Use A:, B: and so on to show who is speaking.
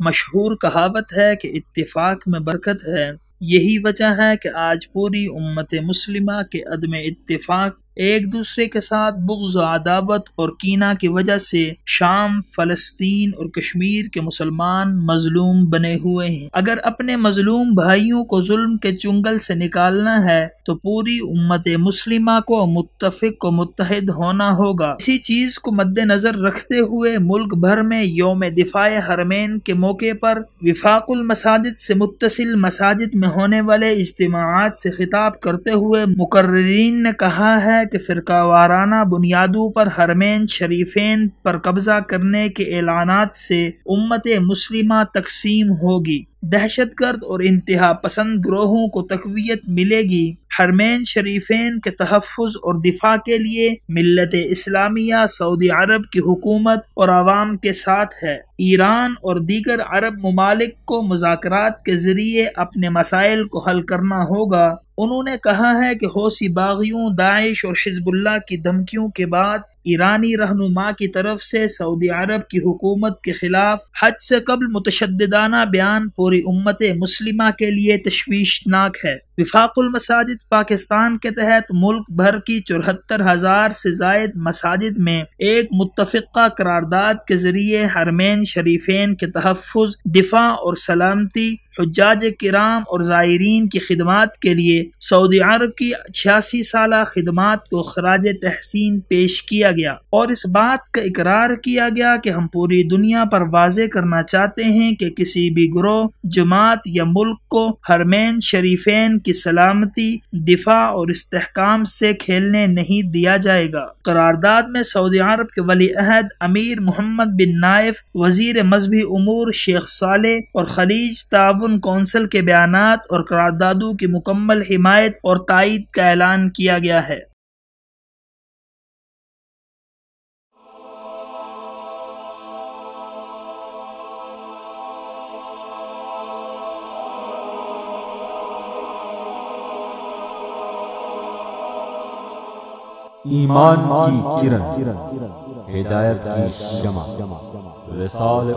A: مشہور کہاوت ہے کہ اتفاق میں برکت ہے۔ یہی وجہ ہے کہ آج پوری امت مسلمہ کے عدم اتفاق ایک دوسرے کے ساتھ بغض و عداوت اور کینہ کی وجہ سے شام، فلسطین اور کشمیر کے مسلمان مظلوم بنے ہوئے ہیں۔ اگر اپنے مظلوم بھائیوں کو ظلم کے چنگل سے نکالنا ہے، تو پوری امت مسلمہ کو متفق و متحد ہونا ہوگا۔ اسی چیز کو مد نظر رکھتے ہوئے ملک بھر میں یوم دفاع حرمین کے موقع پر وفاق المساجد سے متصل مساجد میں ہونے والے اجتماعات سے خطاب کرتے ہوئے مقررین نے کہا ہے کہ فرقہ وارانہ بنیادوں پر حرمین شریفین پر قبضہ کرنے کے اعلانات سے امت مسلمہ تقسیم ہوگی۔ دہشت گرد اور انتہا پسند گروہوں کو تقویت ملے گی۔ حرمین شریفین کے تحفظ اور دفاع کے لیے ملت اسلامیہ سعودی عرب کی حکومت اور عوام کے ساتھ ہے۔ ایران اور دیگر عرب ممالک کو مذاکرات کے ذریعے اپنے مسائل کو حل کرنا ہوگا۔ انہوں نے کہا ہے کہ حوثی باغیوں، داعش اور حزب اللہ کی دھمکیوں کے بعد ایرانی رہنما کی طرف سے سعودی عرب کی حکومت کے خلاف حج سے قبل متشددانہ بیان پوری امت مسلمہ کے لیے تشویشناک ہے۔ وفاق المساجد پاکستان کے تحت ملک بھر کی چوہتر ہزار سے زائد مساجد میں ایک متفقہ قرارداد کے ذریعے حرمین شریفین کے تحفظ، دفاع اور سلامتی، حجاج کرام اور زائرین کی خدمات کے لیے سعودی عرب کی چھیاسی سالہ خدمات کو خراج تحسین پیش کیا گیا۔ اور اس بات کا اقرار کیا گیا کہ ہم پوری دنیا پر واضح کرنا چاہتے ہیں کہ کسی بھی گروہ، جماعت یا ملک کو حرمین شریفین کی سلامتی، دفاع اور استحکام سے کھیلنے نہیں دیا جائے گا۔ قرارداد میں سعودی عرب کے ولی عہد امیر محمد بن نائف، وزیر مذہبی امور شیخ صالح اور خلیج تعاون کونسل کے بیانات اور قراردادوں کی مکمل حمایت اور تائید کا اعلان کیا گیا ہے۔
B: ایمان کی کرن ہدایت کی شمع رسال